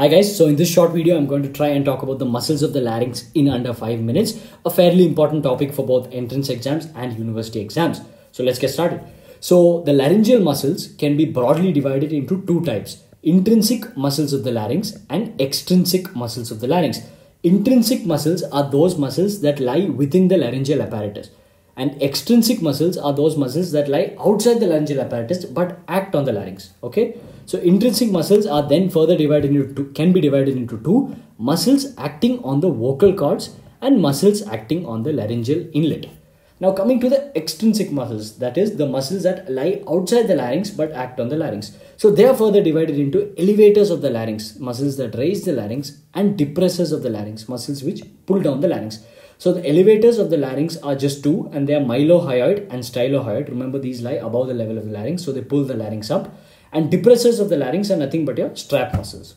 Hi guys, so in this short video, I'm going to try and talk about the muscles of the larynx in under 5 minutes, a fairly important topic for both entrance exams and university exams. So let's get started. So the laryngeal muscles can be broadly divided into two types, intrinsic muscles of the larynx and extrinsic muscles of the larynx. Intrinsic muscles are those muscles that lie within the laryngeal apparatus and extrinsic muscles are those muscles that lie outside the laryngeal apparatus but act on the larynx okay so intrinsic muscles are then further divided into two, can be divided into two muscles acting on the vocal cords and muscles acting on the laryngeal inlet. Now coming to the extrinsic muscles, that is the muscles that lie outside the larynx but act on the larynx. So they are further divided into elevators of the larynx, muscles that raise the larynx and depressors of the larynx, muscles which pull down the larynx. So the elevators of the larynx are just two and they are mylohyoid and stylohyoid. Remember these lie above the level of the larynx so they pull the larynx up and depressors of the larynx are nothing but your strap muscles.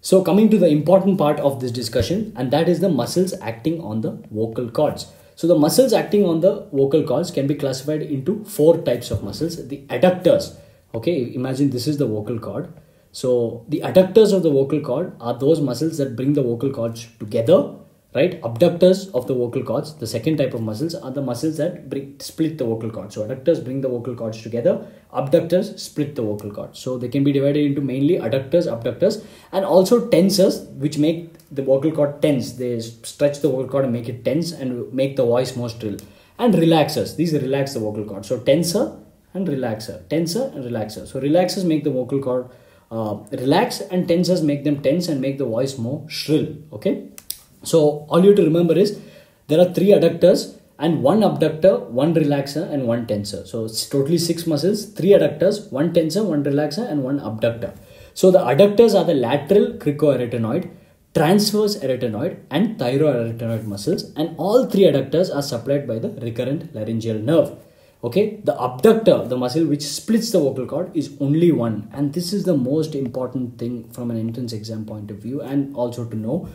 So coming to the important part of this discussion and that is the muscles acting on the vocal cords. So the muscles acting on the vocal cords can be classified into four types of muscles. The adductors, okay, imagine this is the vocal cord. So the adductors of the vocal cord are those muscles that bring the vocal cords together right? Abductors of the vocal cords the second type of muscles are the muscles that bring, split the vocal cords. So adductors bring the vocal cords together abductors split the vocal cords. So they can be divided into mainly adductors abductors and also tensors which make the vocal cord tense. They stretch the vocal cord and make it tense and make the voice more shrill. And relaxers. These relax the vocal cord. So tensor and relaxer. Tensor and relaxer. So relaxers make the vocal cord uh, relax and tensors make them tense and make the voice more shrill. Okay so all you have to remember is there are three adductors and one abductor, one relaxer and one tensor. So it's totally six muscles, three adductors, one tensor, one relaxer and one abductor. So the adductors are the lateral cricoarytenoid, transverse arytenoid and thyroarytenoid muscles and all three adductors are supplied by the recurrent laryngeal nerve. Okay, the abductor, the muscle which splits the vocal cord is only one and this is the most important thing from an entrance exam point of view and also to know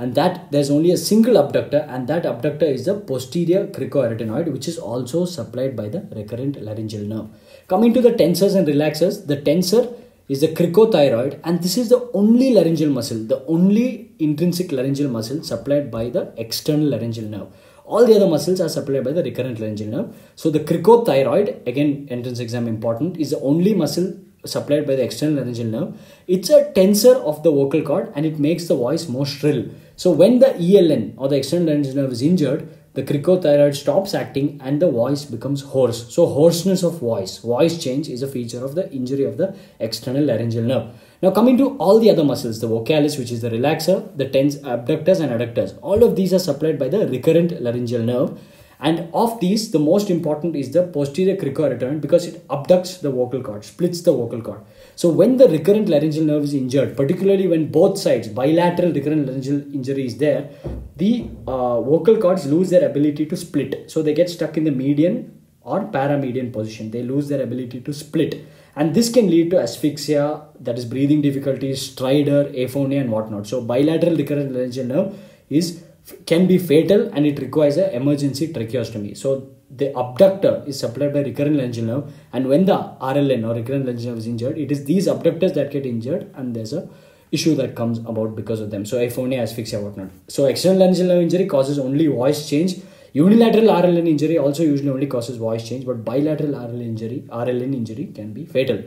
and that there's only a single abductor and that abductor is the posterior cricoarytenoid which is also supplied by the recurrent laryngeal nerve. Coming to the tensors and relaxers, the tensor is the cricothyroid and this is the only laryngeal muscle, the only intrinsic laryngeal muscle supplied by the external laryngeal nerve. All the other muscles are supplied by the recurrent laryngeal nerve. So the cricothyroid, again entrance exam important, is the only muscle supplied by the external laryngeal nerve. It's a tensor of the vocal cord and it makes the voice more shrill. So when the ELN or the external laryngeal nerve is injured, the cricothyroid stops acting and the voice becomes hoarse. So hoarseness of voice, voice change is a feature of the injury of the external laryngeal nerve. Now coming to all the other muscles, the vocalis which is the relaxer, the tens abductors and adductors, all of these are supplied by the recurrent laryngeal nerve and of these, the most important is the posterior cricoarytenoid because it abducts the vocal cord, splits the vocal cord. So when the recurrent laryngeal nerve is injured, particularly when both sides, bilateral recurrent laryngeal injury is there, the uh, vocal cords lose their ability to split. So they get stuck in the median or paramedian position. They lose their ability to split. And this can lead to asphyxia, that is breathing difficulties, stridor, aphonia and whatnot. So bilateral recurrent laryngeal nerve is can be fatal and it requires an emergency tracheostomy. So the abductor is supplied by recurrent laryngeal nerve and when the RLN or recurrent laryngeal nerve is injured, it is these abductors that get injured and there's a issue that comes about because of them. So aphonia, asphyxia, whatnot. So external laryngeal nerve injury causes only voice change. Unilateral RLN injury also usually only causes voice change, but bilateral RLN injury, RLN injury can be fatal.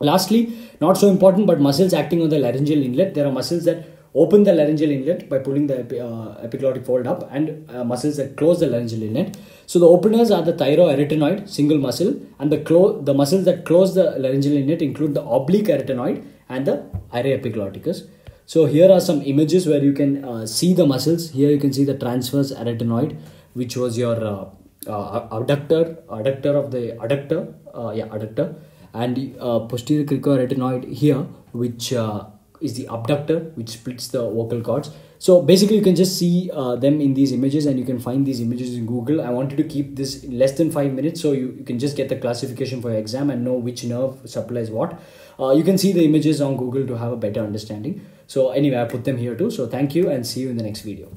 Lastly, not so important, but muscles acting on the laryngeal inlet. There are muscles that open the laryngeal inlet by pulling the uh, epiglottic fold up and uh, muscles that close the laryngeal inlet. So the openers are the thyroarytenoid, single muscle, and the the muscles that close the laryngeal inlet include the oblique arytenoid and the aryepiglotticus. So here are some images where you can uh, see the muscles. Here you can see the transverse arytenoid, which was your uh, uh, adductor, adductor of the adductor, uh, yeah, adductor, and posterior cricoarytenoid here, which is the abductor which splits the vocal cords. So basically you can just see uh, them in these images and you can find these images in google. I wanted to keep this in less than five minutes so you, you can just get the classification for your exam and know which nerve supplies what. Uh, you can see the images on google to have a better understanding. So anyway i put them here too. So thank you and see you in the next video